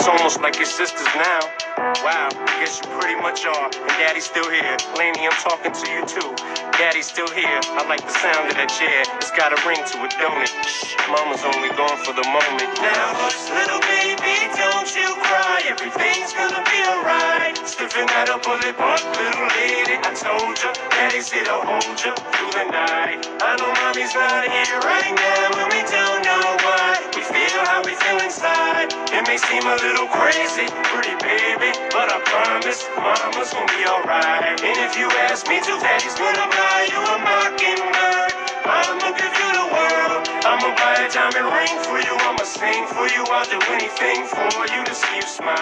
It's almost like your sisters now. Wow, I guess you pretty much are. And daddy's still here. Lainie, I'm talking to you too. Daddy's still here. I like the sound of that chair. It's got a ring to it, don't it? Shh, mama's only gone for the moment. Now, hush, little baby, don't you cry. Everything's gonna be alright. Stiffen that up a lip little lady. I told you, daddy's here to hold you through the night. I know mommy's not here right now, and we don't may seem a little crazy, pretty baby, but I promise mama's gonna be alright. And if you ask me to, daddy's gonna buy you a mockingbird. I'ma give you the world. I'ma buy a diamond ring for you. I'ma sing for you. I'll do anything for you to see you smile.